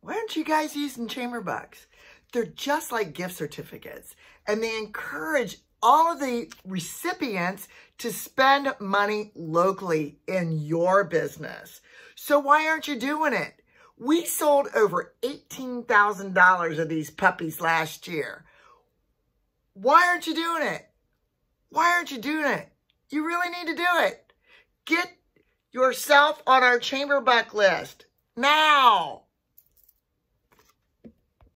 why aren't you guys using chamber bucks? They're just like gift certificates and they encourage all of the recipients to spend money locally in your business. So why aren't you doing it? We sold over $18,000 of these puppies last year. Why aren't you doing it? Why aren't you doing it? You really need to do it. Get yourself on our chamber buck list now.